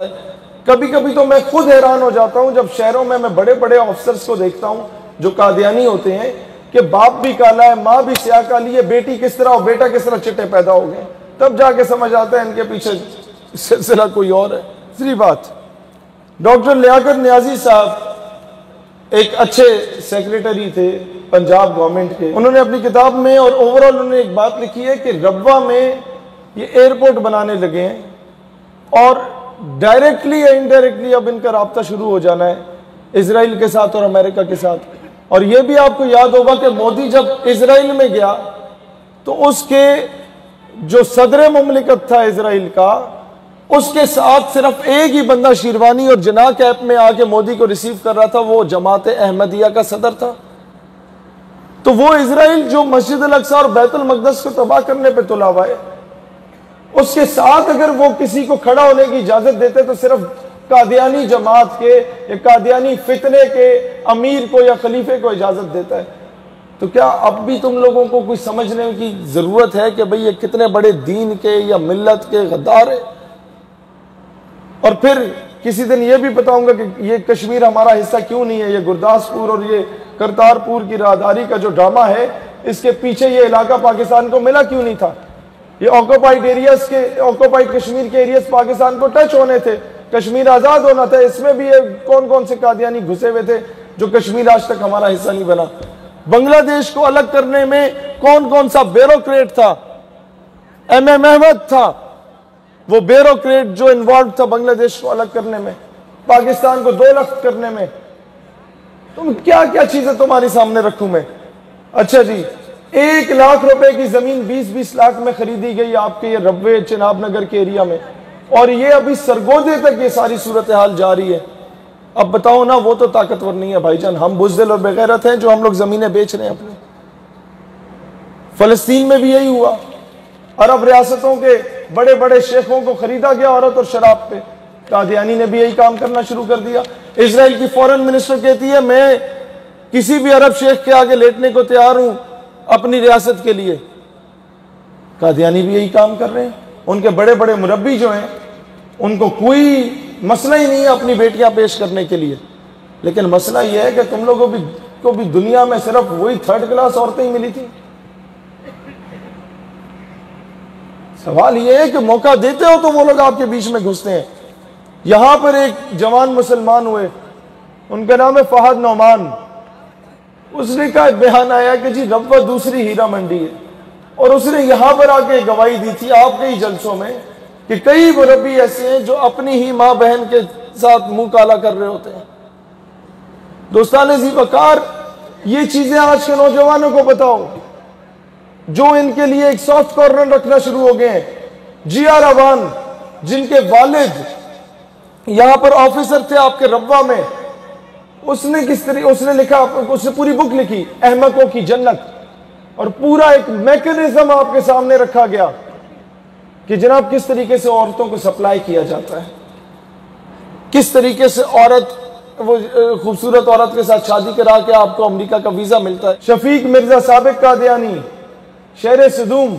कभी कभी तो मैं खुद हैरान हो जाता हूँ जब शहरों में मैं बड़े बड़े ऑफिसर्स को देखता हूँ, जो कादियानी होते हैं, कि बाप भी काला है, माँ भी स्या काली है, बेटी किस तरह और बेटा किस तरह चिट्टे पैदा हो गए। तब जाके समझ आता है इनके पीछे सिलसिला कोई और है। दूसरी बात, डॉक्टर लियाकत न्याजी साहब एक अच्छे सेक्रेटरी थे पंजाब गवर्नमेंट के। उन्होंने अपनी किताब में और ओवरऑल उन्होंने एक बात लिखी है कि रब्वा में ये एयरपोर्ट बनाने लगे हैं और डायरेक्टली या इनडायरेक्टली अब इनका रबता शुरू हो जाना है, इसराइल के साथ और अमेरिका के साथ। और यह भी आपको याद होगा कि मोदी जब इसराइल में गया तो उसके जो सदर ममलिकत था इसराइल का, उसके साथ सिर्फ़ एक ही बंदा शिरवानी और जना कैप में आके मोदी को रिसीव कर रहा था, वो जमात अहमदिया का सदर था। तो वो इसराइल जो मस्जिद अक्सा और बैतुल मकदस को तबाह करने पर तुला हुआ है उसके साथ अगर वो किसी को खड़ा होने की इजाज़त देते तो सिर्फ़ कादियानी जमात के, या कादियानी फितने के अमीर को या खलीफे को इजाज़त देता है। तो क्या अब भी तुम लोगों को कुछ समझने की ज़रूरत है कि भाई ये कितने बड़े दीन के या मिल्लत के गद्दार है? और फिर किसी दिन ये भी बताऊँगा कि ये कश्मीर हमारा हिस्सा क्यों नहीं है? ये गुरदासपुर और ये करतारपुर की राहदारी का जो ड्रामा है, इसके पीछे ये इलाका पाकिस्तान को मिला क्यों नहीं था? ये ऑक्योपाइड एरियाज़ के ऑक्योपाइड कश्मीर के एरियाज़ पाकिस्तान को टच होने थे। कश्मीर आज़ाद होना था, इसमें भी ये कौन कौन से कादियानी घुसे हुए थे, जो कश्मीर आज तक हमारा हिस्सा नहीं बना। बांग्लादेश को अलग करने में कौन कौन सा ब्यूरोक्रेट था? एम एम अहमद था। वो ब्यूरोक्रेट जो इन्वॉल्व था बांग्लादेश को अलग करने में, पाकिस्तान को दो लख करने में। तुम क्या क्या चीज़ें तुम्हारे सामने रखू मैं? अच्छा जी एक लाख रुपए की ज़मीन बीस बीस लाख में खरीदी गई आपके ये रब्वे चिनाब नगर के एरिया में। और ये अभी सरगोदे तक ये सारी सूरत हाल जारी है। अब बताओ ना, वो तो ताकतवर नहीं है भाईजान। हम बुजदिल और बेगैरत हैं जो हम लोग जमीनें बेच रहे हैं अपनी। फलस्तीन में भी यही हुआ। अरब रियासतों के बड़े बड़े शेखों को खरीदा गया औरत और शराब पे। कादियानी ने भी यही काम करना शुरू कर दिया। इसराइल की फॉरेन मिनिस्टर कहती है, मैं किसी भी अरब शेख के आगे लेटने को तैयार हूँ। अपनी रियासत के लिए। कादियानी भी यही काम कर रहे हैं। उनके बड़े बड़े मुरबी जो हैं, उनको कोई मसला ही नहीं है अपनी बेटियाँ पेश करने के लिए। लेकिन मसला यह है कि तुम लोगों भी को भी दुनिया में सिर्फ़ वही थर्ड क्लास औरतें ही मिली थी। सवाल यह है कि मौका देते हो तो वो लोग आपके बीच में घुसते हैं। यहाँ पर एक जवान मुसलमान हुए। उनका नाम है फहद नौमान। उसने कहा, बयान आया कि जी रब्बा दूसरी हीरा मंडी है। और उसने यहाँ पर आके गवाही दी थी आपके ही जलसों में कि कई मुरबी ऐसे हैं जो अपनी ही माँ बहन के साथ मुँह काला कर रहे होते हैं। दोस्तान जी बकार ये चीज़ें आज के नौजवानों को बताओ जो इनके लिए एक सॉफ्ट कॉर्नर रखना शुरू हो गए हैं। जिया रवान जिनके वालिद, यहाँ पर ऑफिसर थे आपके रब्बा में उसने किस तरीके उसने लिखा, उसने पूरी बुक लिखी अहमकों की जन्नत। और पूरा एक मैकेनिज्म आपके सामने रखा गया कि जनाब किस तरीके से औरतों को सप्लाई किया जाता है। किस तरीके से औरत, वो, खूबसूरत औरत के साथ शादी करा के आपको अमेरिका का वीज़ा मिलता है। शफीक मिर्ज़ा सबक कादियानी शेर सदूम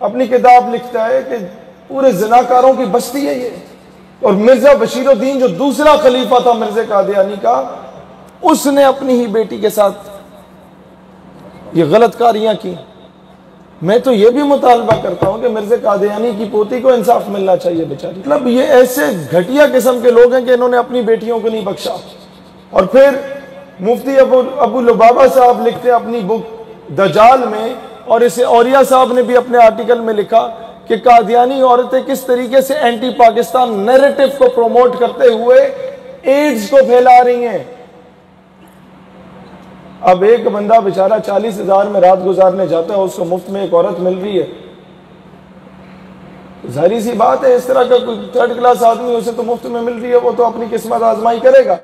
अपनी किताब लिखता है कि पूरे जनाकारों की बस्ती है ये। और मिर्ज़ा बशीरुद्दीन जो दूसरा खलीफा था मिर्ज़ा कादियानी का उसने अपनी ही बेटी के साथ ये गलत कारियाँ की। मैं तो ये भी मुतालबा करता हूँ कि मिर्ज़ा कादियानी की पोती को इंसाफ मिलना चाहिए बेचारी। मतलब ये ऐसे घटिया किस्म के लोग हैं कि इन्होंने अपनी बेटियों को नहीं बख्शा। और फिर मुफ्ती अबू अबू लुबाबा साहब लिखते अपनी बुक दजाल में, और इसे औरिया साहब ने भी अपने आर्टिकल में लिखा कि कादियानी औरतें किस तरीके से एंटी पाकिस्तान नैरेटिव को प्रमोट करते हुए एड्स को फैला रही हैं। अब एक बंदा बेचारा चालीस हज़ार में रात गुजारने जाता है, उसको मुफ़्त में एक औरत मिल रही है। जहरी सी बात है, इस तरह का कोई थर्ड क्लास आदमी उसे तो मुफ़्त में मिल रही है, वो तो अपनी किस्मत आजमाई करेगा।